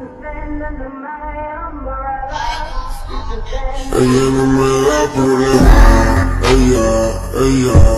Ella no me da problema, ella, ella, ella.